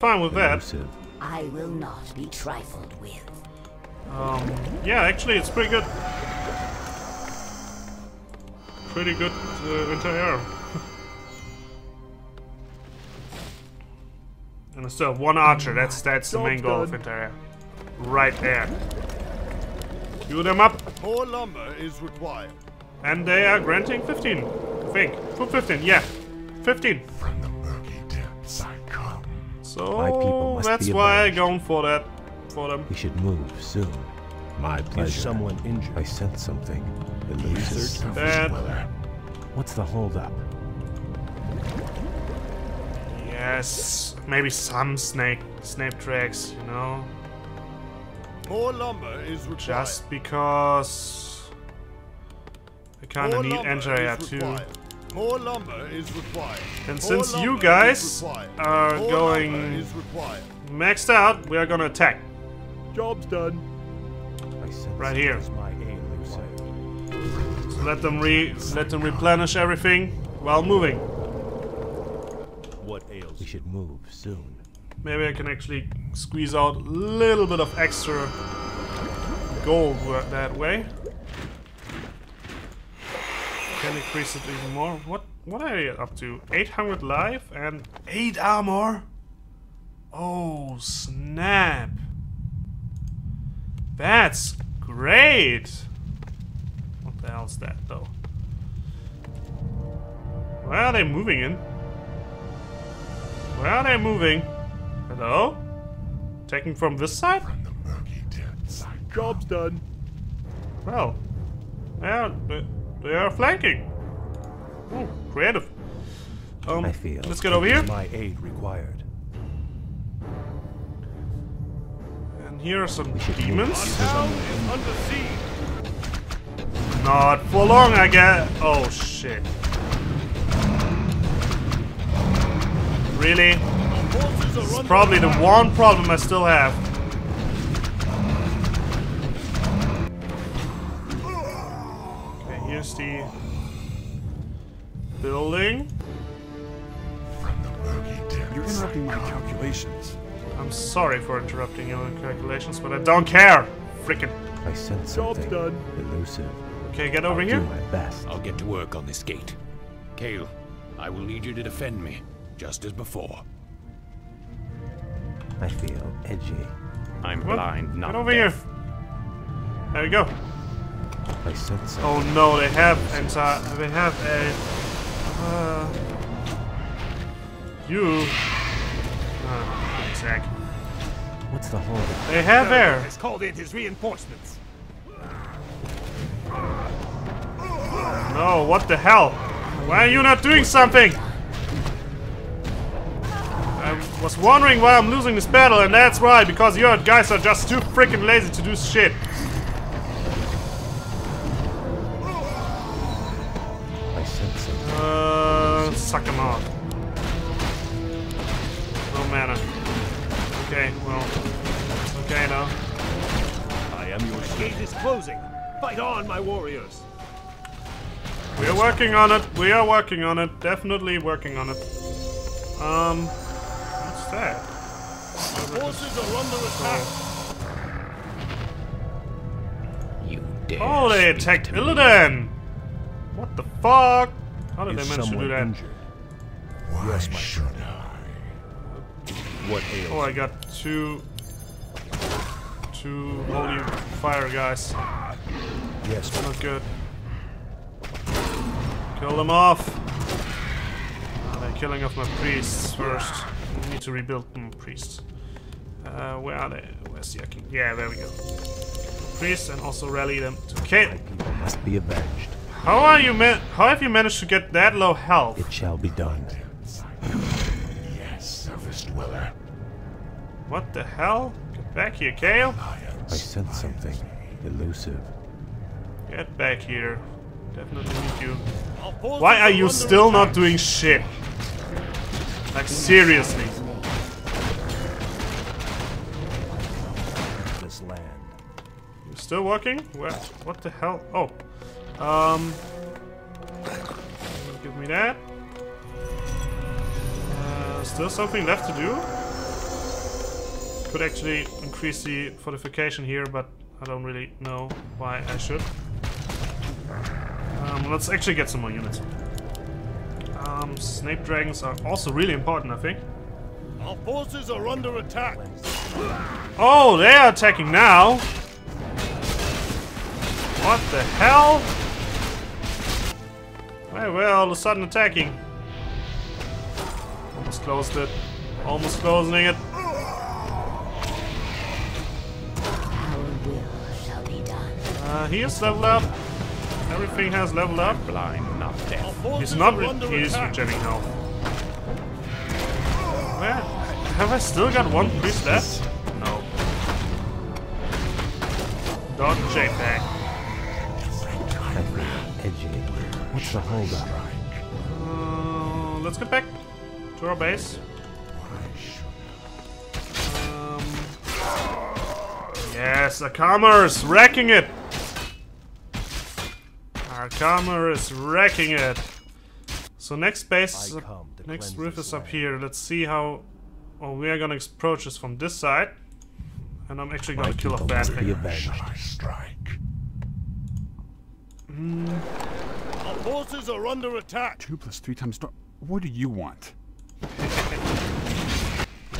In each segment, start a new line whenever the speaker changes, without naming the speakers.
fine with that.
I will not be trifled with.
Um, yeah, actually, it's pretty good. Pretty good uh, anti-air. and I still have one archer. That's that's the main goal of anti-air. Right there. Queue them up,
More lumber is required.
and they are granting 15. I think. Put 15. Yeah, 15.
My people must
that's
be
why I'm going for that. For them.
We should move soon. My pleasure.
Is someone injured?
I sense something elusive.
That.
What's the holdup?
Yes. Maybe some snake snake tracks. You know.
More lumber is required.
Just because I kind of need
lumber
anti-air too.
Required. More lumber is required.
And
More
since you guys are
More
going-
is.
Maxed out, we are gonna attack.
Job's done.
I
Right here.
My aid
elusive.
So let them re let them replenish everything while moving.
What ails
We should move soon.
Maybe I can actually squeeze out a little bit of extra gold that way. Can increase it even more. What what are you up to? 800 life and 8 armor? Oh, snap. That's great. What the hell's that though? Where are they moving in? Where are they moving? Hello? Taking from this side?
From the murky depths
Job's done.
Well, they uh, are, they, are flanking. Ooh, creative. Um,
I feel
let's get over here.
My aid required.
And here are some demons.
Town is under siege.
Not for long, I guess. Oh, shit. Really? It's probably the one problem I still have. Okay, here's the building.
From the
You're interrupting my calculations.
I'm sorry for interrupting your calculations, but I don't care. Frickin'.
I sense something
done.
elusive.
Okay, get over
I'll
here.
do my best.
I'll get to work on this gate. Kael, I will need you to defend me, just as before.
I feel edgy.
I'm
What?
blind, not
Get over
deaf.
here. There we go.
I sense something.
Oh no, they have anti. They have a. Uh, you. Uh, Zach.
What's the holdup?
They have air.
Has called in his reinforcements.
No, what the hell? Why are you not doing something? I was wondering why I'm losing this battle, and that's why, because you guys are just too freaking lazy to do shit. Suck him off. No mana. Okay, well, okay now.
I am your gate is closing. Fight on, my warriors.
We are working on it. We are working on it. Definitely working on it. Um, what's that?
Forces are under attack.
You dare
Oh, they attacked. Illidan! What the fuck? How did
Is
they manage to do that?
injured?
Why should I?
What ails
Oh, I got two... Two holy fire guys.
you? Yes,
Not good. Kill them off! They're killing off my priests first. I need to rebuild my priests. Uh, where are they? Where's the Akin? Yeah, there we go. Priests and also rally them to kill.
My people must be avenged.
How are you man? How have you managed to get that low health?
It shall be done.
What the hell? Get back here, Kael.
I sense something elusive.
Get back here. Definitely need you. Why are you still not doing shit? Like seriously.
this land.
You still working? Where? What the hell? Oh. Um. Give me that. Uh, still something left to do? Could actually increase the fortification here, but I don't really know why I should. Um, let's actually get some more units. Um, Snap Dragons are also really important, I think.
Our forces are under attack.
Oh, they are attacking now! What the hell? Why were all of a sudden attacking? Almost closed it. Almost closing it. Uh, he is leveled up. Everything has leveled up.
Blind, not
Our
deaf.
He's not.
are
Re
under
he is
attack.
regenerating health. Where? Have I still got one priest left? No. Dot JPEG.
I. What's the holdup?
Uh, let's get back to our base. Um, yes, Akama commerce wrecking it. Akama is wrecking it. So next base, up- next
cleanse
roof is up here. Let's see how. Oh, we are gonna approach this from this side, and I'm actually gonna kill a
people
bad
must be
thing.
Shall I strike? Mm. Our forces are under attack.
Two plus three times. What do you want?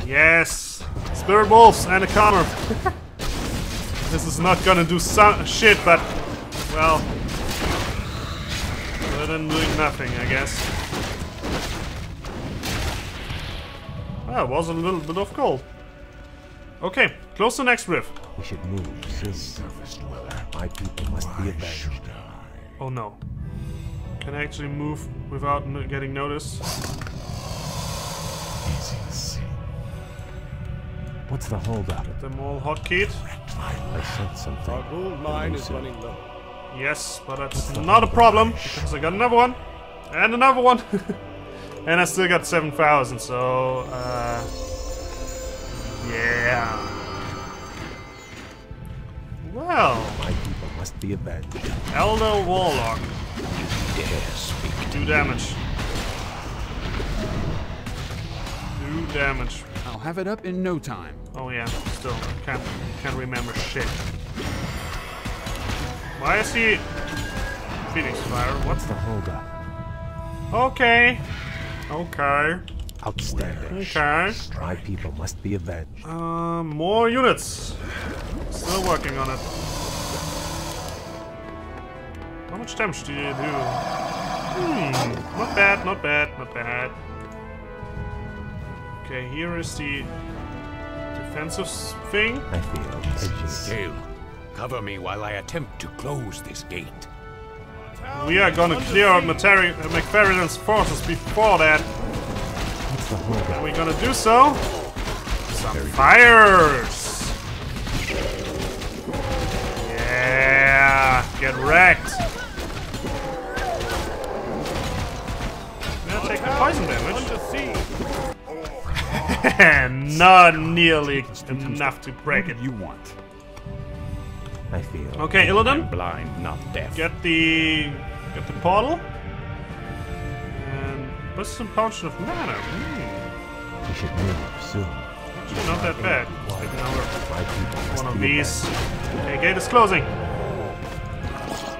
Yes, Spirit Wolves and a counter. this is not gonna do some shit, but well, better than doing nothing, I guess. Ah, well, was a little bit of gold. Okay, close the next rift.
We should move soon.
Surface dweller.
My people must be avenged.
Oh no. Can I actually move without n- getting noticed?
Easy to see.
What's the holdup?
Get Them all hotkeyed.
I sense something.
Our gold mine is running low.
Yes, but that's not a problem because I got another one and another one, and I still got seven thousand. So, uh, yeah. Well,
My people must be avenged.
Elder Warlock,
Dare speak to
do damage. Do damage.
I'll have it up in no time.
Oh yeah, still can't can't remember shit. Why is he Phoenix Fire? What's
the holdup?
okay? Okay.
Outstanding.
Okay.
My people must be avenged.
Um, more units. Still working on it. How much damage do you do? Hmm, not bad, not bad, not bad. Okay, here is the defensive thing.
I feel edgy.
Kael, cover me while I attempt to close this gate.
We are gonna clear out Materi- uh, McFerrin's forces before that.
What's the holdup?
We're gonna do so. Some fires! Yeah! Get wrecked! Gonna take the poison damage.
Under.
Not nearly enough to break
What
it.
you want?
I feel.
Okay, Illidan,
Blind, not deaf.
get the get the portal. And what's some potion of mana? Hmm,
We should move soon.
actually not that bad. Taking over
My people must
one of these.
avenged.
Okay, gate is closing.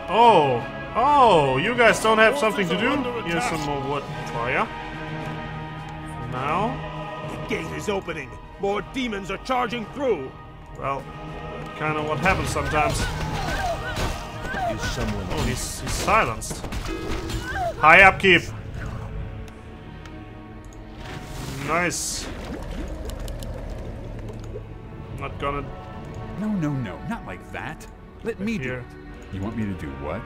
Oh, oh, you guys don't have something to do? Here's some more wood for ya. Now,
The gate is opening. More demons are charging through.
Well, kind of what happens sometimes.
Someone
Oh, he's, he's silenced. High upkeep. Nice. Not gonna
No, no, no, not like that. Let me do
here
it. You want me to do what?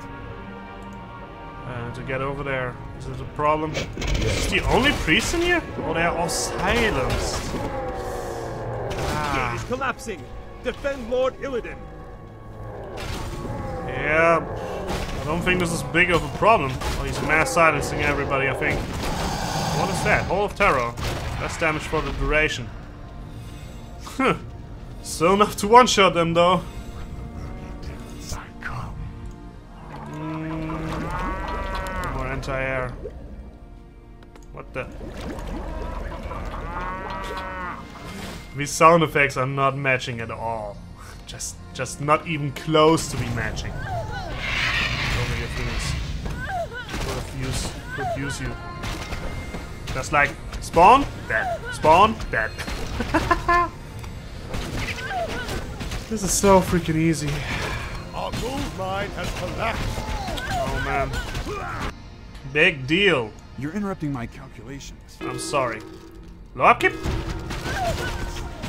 uh, to get over there. Is it a problem? Is the only priest in here? Oh, they're all silenced.
Gate is collapsing. Defend Lord Illidan.
Yeah, I don't think this is big of a problem. Oh, he's mass silencing everybody, I think. What is that? Howl of Terror. Less damage for the duration. Huh. Still enough to one-shot them, though.
Come.
More anti-air. What the? These sound effects are not matching at all. Just, just not even close to be matching. Over here, Phoenix. Could have could use you. Just like spawn, dead. Spawn, dead. this is so freaking easy.
Our gold mine has collapsed.
Oh man. Big deal.
You're interrupting my calculations.
I'm sorry. Low upkeep?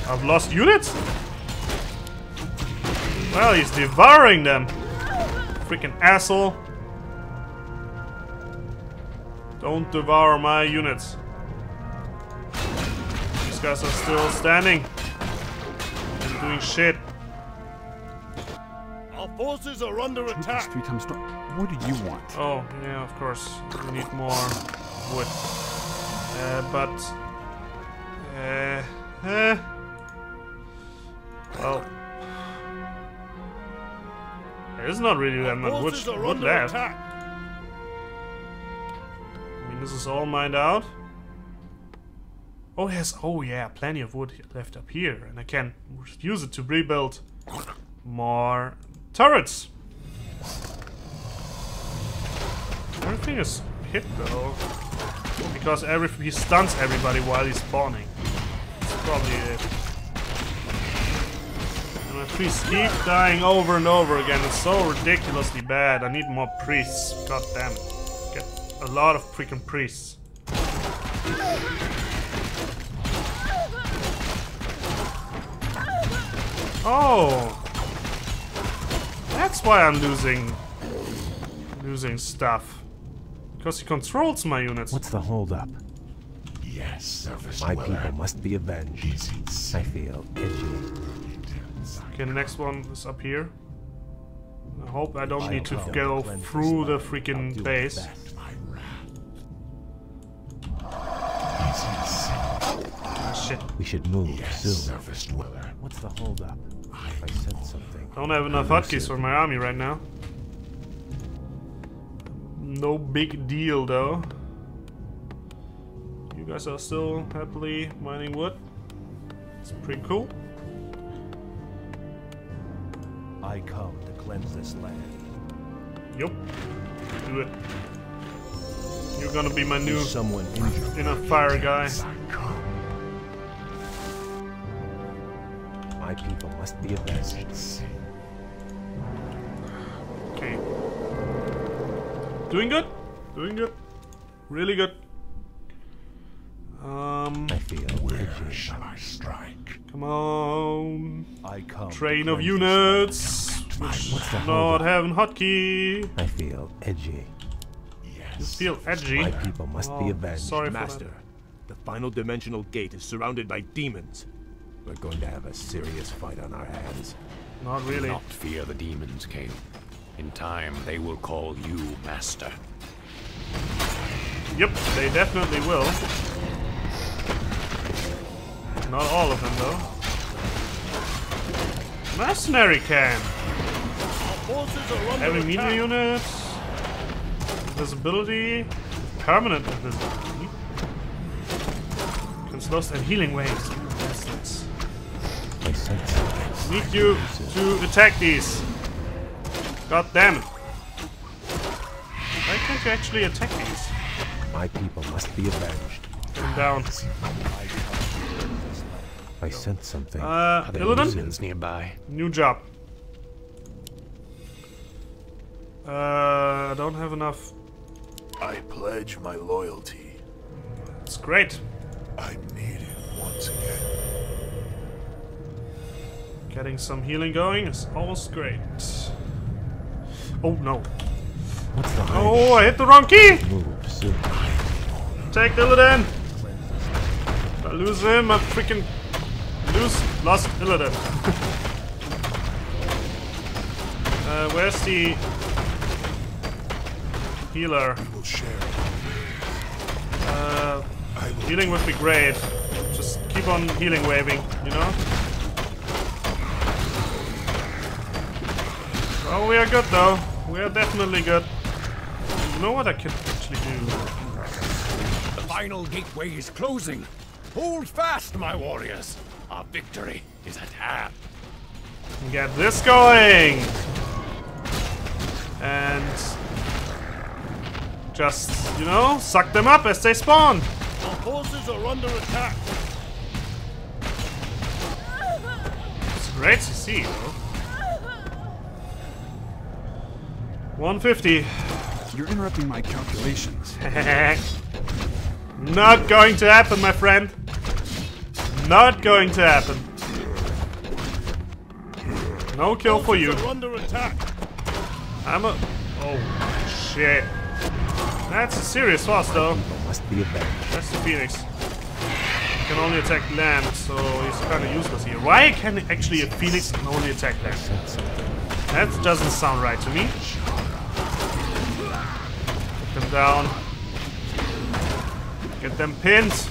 I've lost units? Well, he's devouring them. Freaking asshole. Don't devour my units. These guys are still standing. And doing shit.
Our forces are under
Troop
attack.
three times strong. What do you want?
Oh, yeah, of course. We need more wood. Uh, but... Uh, eh. Well... There's not really that much wood, wood left. I mean, this is all mined out. Oh, yes. Oh, yeah. Plenty of wood left up here. And I can use it to rebuild more turrets. Everything is hit, though. Because every he stuns everybody while he's spawning. That's probably it. And my priests keep dying over and over again. It's so ridiculously bad. I need more priests. God damn it. Get a lot of freaking priests. Oh! That's why I'm losing... losing stuff. Because he controls my units.
What's the holdup?
Yes, service
My
dweller.
people must be avenged. I feel edgy.
Okay, the next one is up here. I hope I don't need to go through the freaking base.
that.
My wrath. He's insane.
Ah, shit.
We should move
Yes,
soon.
service dweller.
What's the holdup? I sense something.
Don't have enough hotkeys for my army right now. No big deal though. You guys are still happily mining wood. It's pretty cool.
I come to cleanse this land.
Yup. Do it. You're gonna be my new
Is someone injured?
inner fire guy.
I come.
My people must be avenged.
Okay. Doing good. Doing good. Really good. Um,
I feel
Where shall I strike?
Come on.
I come. to
Train of units. Which
What's the
not
holdup?
having hotkey.
I feel edgy. Yes.
You
Yes.
feel edgy.
My people must
Oh,
be avenged.
Sorry for
Master, the final dimensional gate is surrounded by demons.
We're going to have a serious fight on our hands.
Not really.
Not fear the demons, Kael. In time, they will call you Master.
Yep, they definitely will. Not all of them, though. Mercenary can.
Our forces are under
Heavy
attack.
meter units. Invisibility. Permanent invisibility. Can slow and healing waves. Bastards.
Sense.
Need you to attack these. God damn it. Why can't you actually attack these?
My people must be avenged.
Get him down.
I sense something.
Uh,
Are there
Illidan?
demons nearby?
New job. Uh, I don't have enough.
I pledge my loyalty.
It's great.
I'm needed once again.
Getting some healing going is always great. Oh no.
What's the hiding?
Oh, I hit the wrong key!
Move soon.
Take Illidan! If I lose him, I freaking lose, lost Illidan. uh, where's the healer?
We'll share.
Uh,
I will
healing would be great. Just keep on healing waving, you know? Oh, we are good though. We are definitely good. You know what I can actually do?
The final gateway is closing. Hold fast, my warriors. Our victory is at hand.
Get this going! And just, you know, suck them up as they spawn.
Our forces are under attack.
It's great to see, though. 150.
You're interrupting my calculations.
Not going to happen, my friend. Not going to happen. No kill for you.
Under attack.
I'm a. Oh, shit. That's a serious loss, though.
Must be avenged.
That's the Phoenix. He can only attack land, so he's kind of useless here. Why can actually a Phoenix can only attack land? That doesn't sound right to me. Get them down. Get them pinned.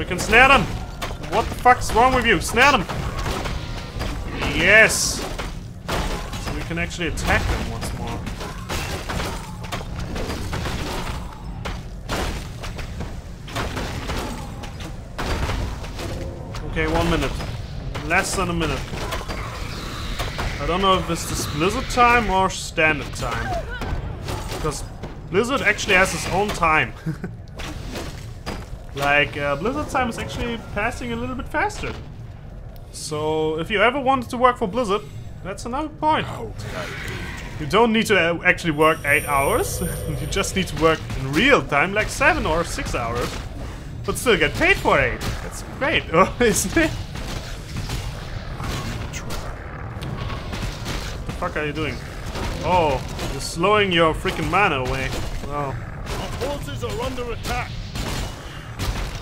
We can snare them. What the fuck's wrong with you? Snare them. Yes. So we can actually attack them once more. Okay, one minute. Less than a minute. I don't know if this Blizzard time or standard time. Because Blizzard actually has its own time. like, uh, Blizzard time is actually passing a little bit faster. So, if you ever wanted to work for Blizzard, that's another point. You don't need to uh, actually work 8 hours. you just need to work in real time, like 7 or 6 hours. But still get paid for 8. That's great, isn't it? What the fuck are you doing? Oh, you're slowing your freaking mana away. Wow.
Our forces are under attack.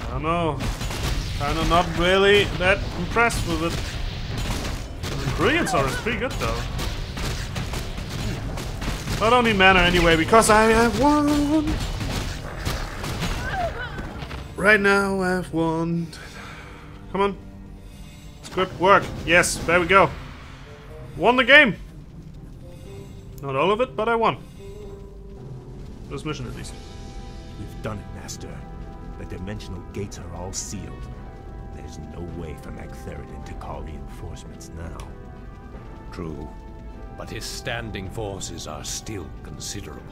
I don't know. Kinda not really that impressed with it. Brilliant Sword is pretty good though. I don't need mana anyway because I have won. Right now I have won. Come on. Good work. Yes, there we go. Won the game. Not all of it, but I won. This mission at least.
We've done it, Master. The dimensional gates are all sealed. There's no way for Magtheridon to call reinforcements now.
True, but his standing forces are still considerable.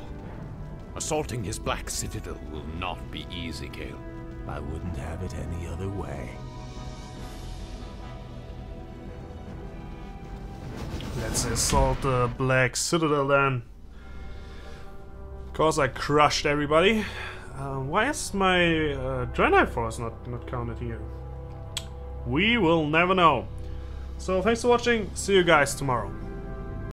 Assaulting his Black Citadel will not be easy, Kael.
I wouldn't have it any other way.
Let's assault the Black Citadel then. Cause I crushed everybody. Uh, why is my uh, Force not, not counted here? We will never know. So thanks for watching, see you guys tomorrow.